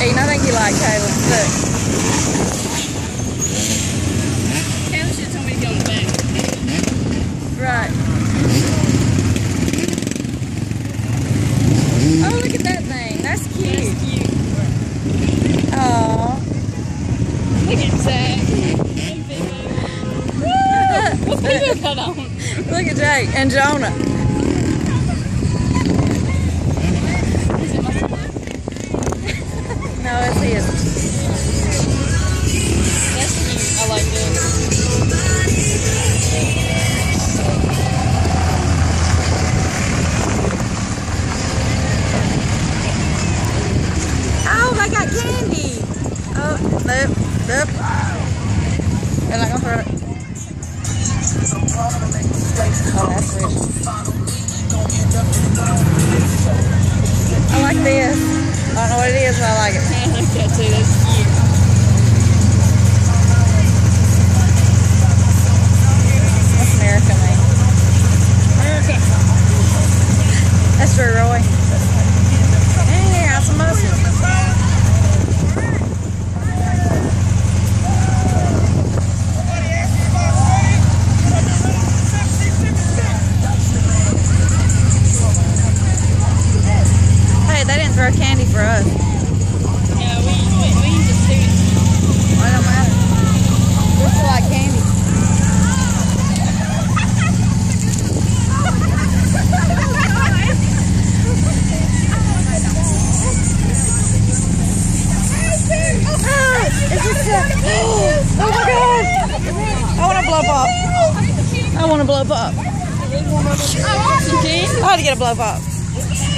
Eating, I think you like Caleb. Look. Caleb should have told me to go back. Right. Oh, look at that thing. That's cute. That's cute. Aww. Look at Zach. Look at Jake and Jonah. Nope, nope. They're not gonna throw it. Oh, that's rich. I like this. I don't know what it is, but I like it. I like that too. That's cute. That's American made. America. That's Drew Roy. Hey, have some muscle. For us. Yeah, we, we, we just do it. It don't matter. We still like candy. It's just a, oh my god! I want to blow pop. I want to blow pop. I had to get a blow pop.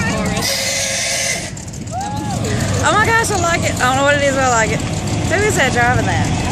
Oh my gosh, I like it. I don't know what it is, but I like it. Who is that driving that?